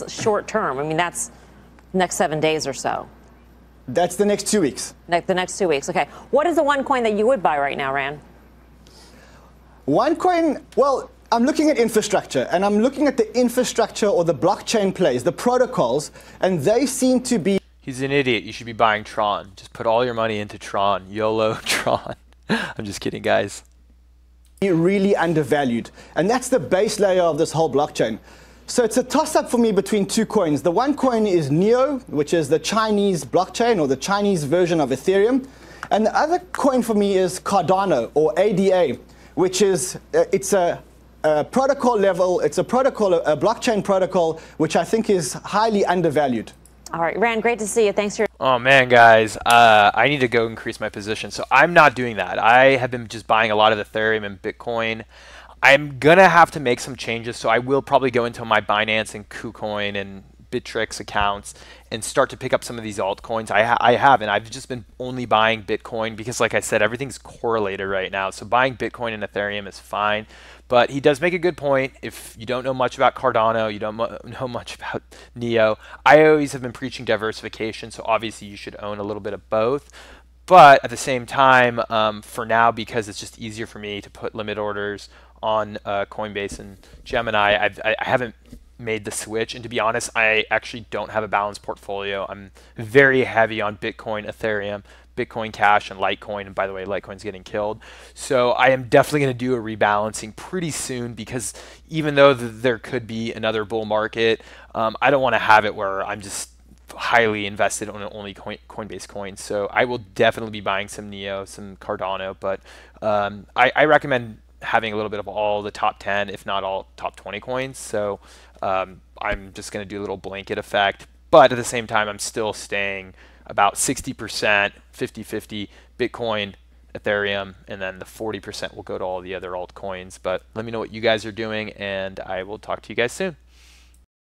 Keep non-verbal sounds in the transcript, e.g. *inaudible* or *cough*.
that's short term. I mean, that's next seven days or so. That's the next two weeks. Ne- the next two weeks. Okay. What is the one coin that you would buy right now, Ran? One coin, well, I'm looking at infrastructure and I'm looking at the infrastructure or the blockchain plays, the protocols, and they seem to be. He's an idiot. You should be buying Tron. Just put all your money into Tron. YOLO *laughs* Tron. I'm just kidding, guys. Really undervalued. And that's the base layer of this whole blockchain. So it's a toss up for me between two coins. The one coin is NEO, which is the Chinese blockchain or the Chinese version of Ethereum. And the other coin for me is Cardano or ADA, which is uh, it's a, a, protocol level, it's a protocol, a blockchain protocol, which I think is highly undervalued. All right, Ran, great to see you. Thanks for your. Oh man, guys, uh, I need to go increase my position. So I'm not doing that. I have been just buying a lot of Ethereum and Bitcoin. I'm gonna have to make some changes, so I will probably go into my Binance and KuCoin and Bittrex accounts and start to pick up some of these altcoins. I, ha- I haven't. I've just been only buying Bitcoin because, like I said, everything's correlated right now. So buying Bitcoin and Ethereum is fine. But he does make a good point. If you don't know much about Cardano, you don't *laughs* know much about Neo. I always have been preaching diversification, so obviously you should own a little bit of both. But at the same time, um, for now, because it's just easier for me to put limit orders on uh, Coinbase and Gemini, I've, I, I haven't made the switch. And to be honest, I actually don't have a balanced portfolio. I'm very heavy on Bitcoin, Ethereum, Bitcoin Cash, and Litecoin. And by the way, Litecoin's getting killed. So I am definitely going to do a rebalancing pretty soon because even though th- there could be another bull market, um, I don't want to have it where I'm just highly invested on only coin, Coinbase coins. So I will definitely be buying some Neo, some Cardano, but um, I, I recommend having a little bit of all the top 10, if not all top 20 coins. So um, I'm just going to do a little blanket effect. But at the same time, I'm still staying about 60%, 50 50 Bitcoin, Ethereum, and then the 40% will go to all the other altcoins. But let me know what you guys are doing, and I will talk to you guys soon.